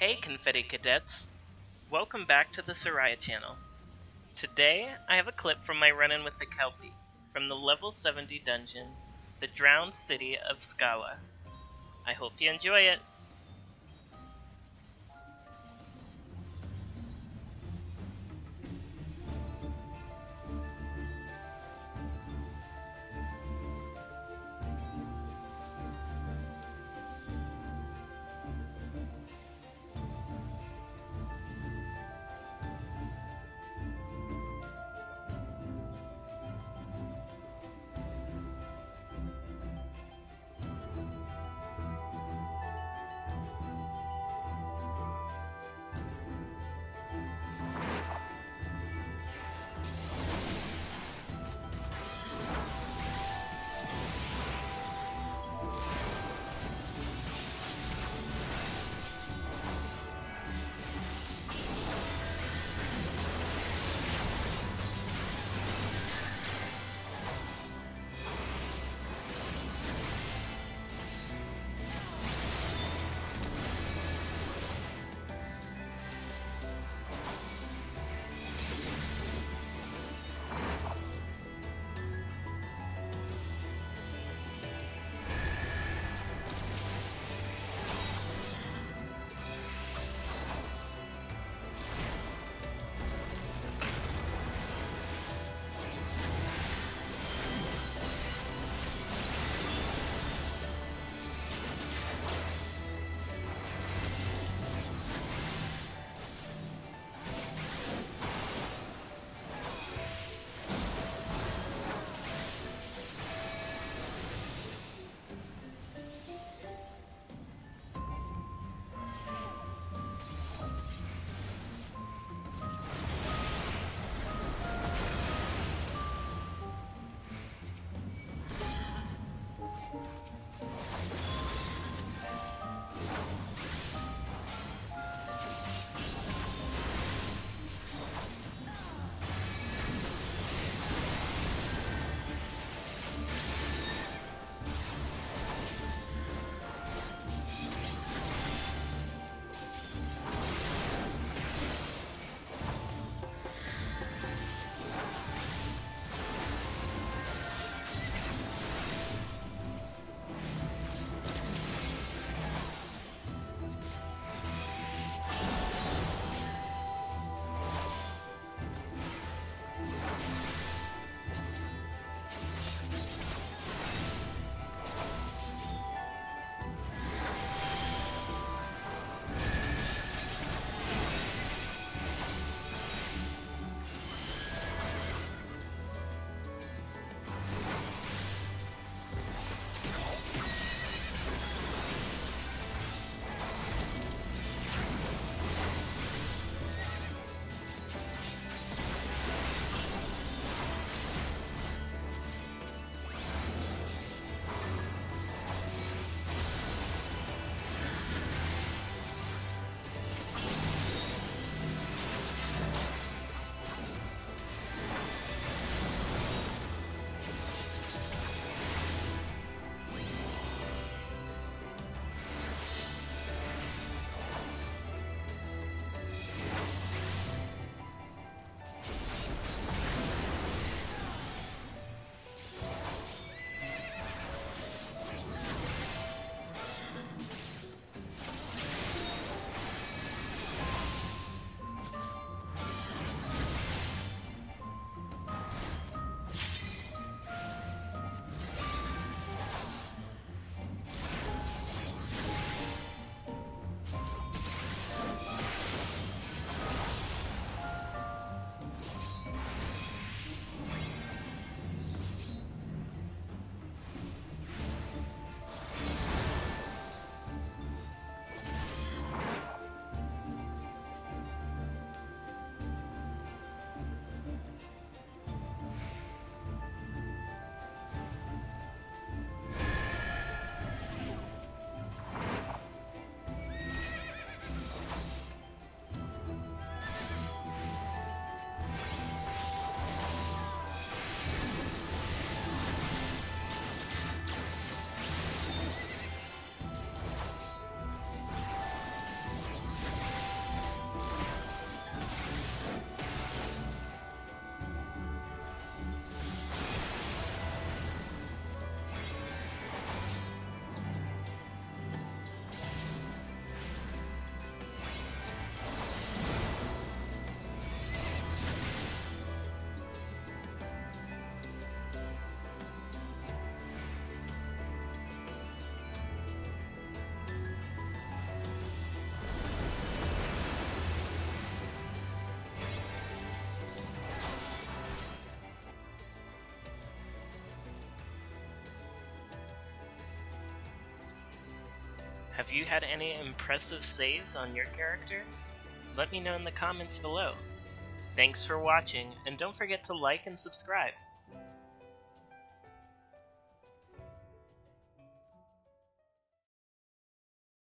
Hey Confetti Cadettes! Welcome back to the Saria channel. Today, I have a clip from my run-in with the Kelpie, from the level 70 dungeon, the drowned city of Skalla. I hope you enjoy it! Have you had any impressive saves on your character? Let me know in the comments below. Thanks for watching, and don't forget to like and subscribe.